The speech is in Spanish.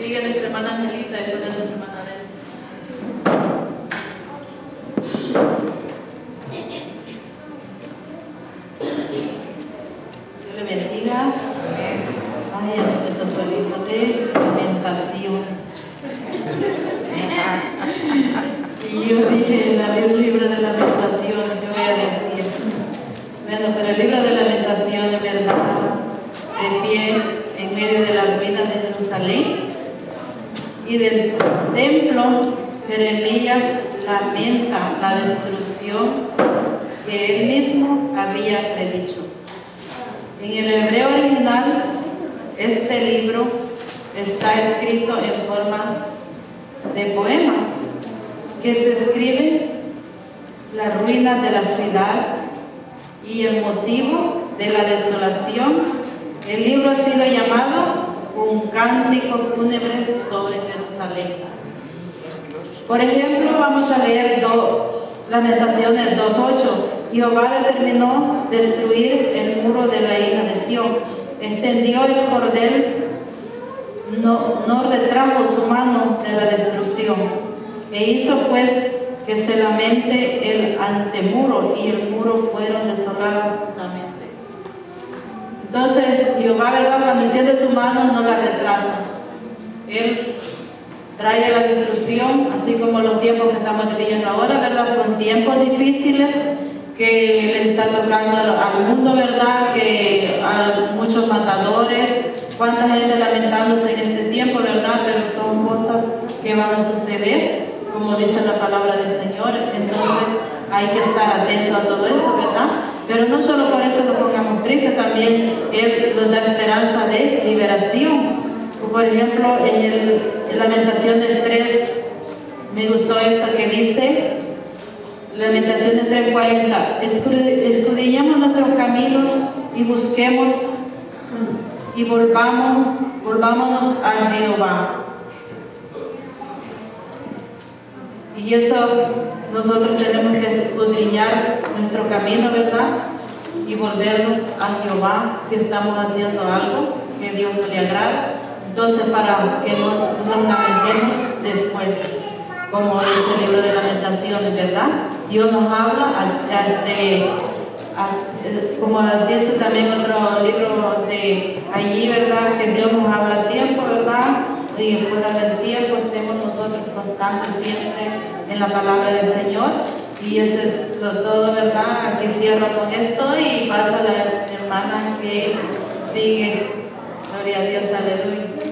Sigue nuestra hermana Angelita y después nuestra hermana Adel. Dios le bendiga. Vaya, me el libro de lamentación. Y yo dije, la el libro de lamentación, yo voy a decir. Bueno, pero el libro de lamentación, en verdad, de pie en medio de la ruina de Jerusalén y del templo, Jeremías lamenta la destrucción que él mismo había predicho. En el hebreo original, este libro está escrito en forma de poema, que se escribe la ruina de la ciudad y el motivo de la desolación. El libro ha sido llamado un cántico fúnebre sobre. Por ejemplo, vamos a leer do, Lamentaciones 2.8. Jehová determinó destruir el muro de la hija de Sión. Extendió el cordel, no, no retrajo su mano de la destrucción. E hizo pues que se lamente el antemuro y el muro fueron desolados. Entonces, Jehová, ¿verdad? Cuando entiende su mano, no la retrasa. Él trae la destrucción, así como los tiempos que estamos viviendo ahora, ¿verdad? Son tiempos difíciles que le está tocando al mundo, ¿verdad? Que a muchos matadores, cuánta gente lamentándose en este tiempo, ¿verdad? Pero son cosas que van a suceder, como dice la palabra del Señor. Entonces, hay que estar atento a todo eso, ¿verdad? Pero no solo por eso lo pongamos triste, también Él nos da esperanza de liberación. Por ejemplo, en, el, en Lamentaciones 3, me gustó esto que dice, Lamentaciones 3:40, escudriñamos nuestros caminos y busquemos y volvamos, volvámonos a Jehová. Y eso nosotros tenemos que escudriñar nuestro camino, ¿verdad? Y volvernos a Jehová si estamos haciendo algo que Dios no le agrada. Entonces, para que no nos lamentemos después, como dice el libro de lamentaciones, ¿verdad? Dios nos habla, este, como dice también otro libro de allí, ¿verdad? Que Dios nos habla a tiempo, ¿verdad? Y fuera del tiempo estemos nosotros constantes siempre en la palabra del Señor. Y eso es lo, todo, ¿verdad? Aquí cierro con esto y pasa la hermana que sigue. Gloria a Dios, aleluya.